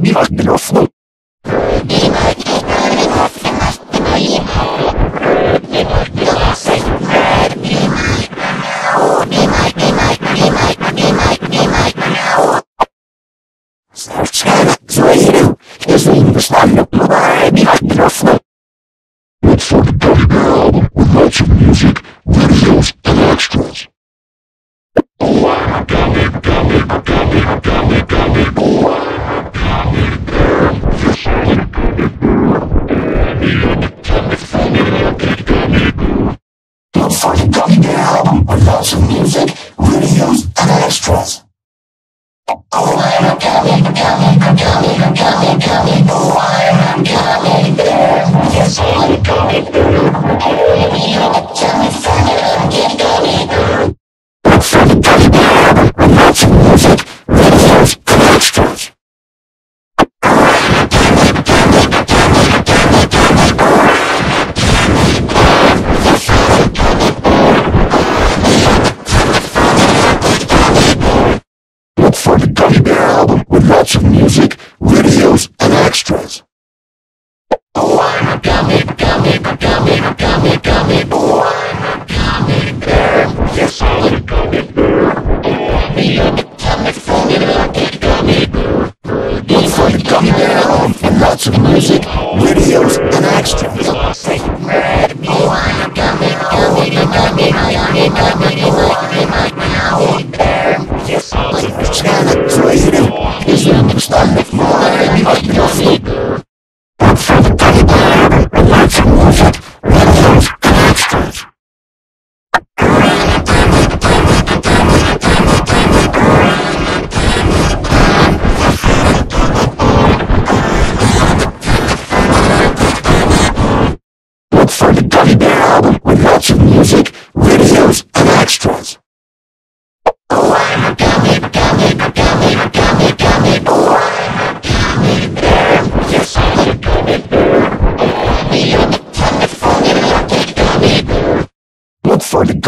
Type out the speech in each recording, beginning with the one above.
に入ってますの。今、探してもいいってます。I'm going to be Come here.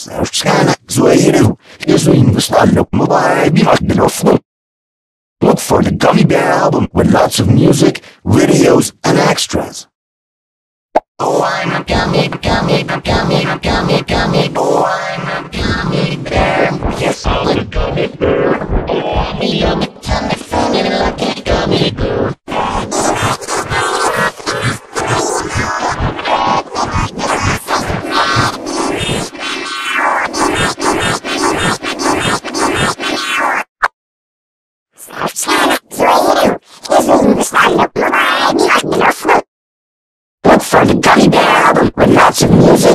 Совершенно зловерил, если не выставлю новое бирочное флот. Look for the Gummy Bear album with lots of music, videos, and extras. Oh, I'm a gummy, gummy, gummy, gummy, gummy. Oh, I'm a gummy bear. Yes, I'm a gummy bear. Oh, I'm a yummy, yummy. Johnny Bear with lots music.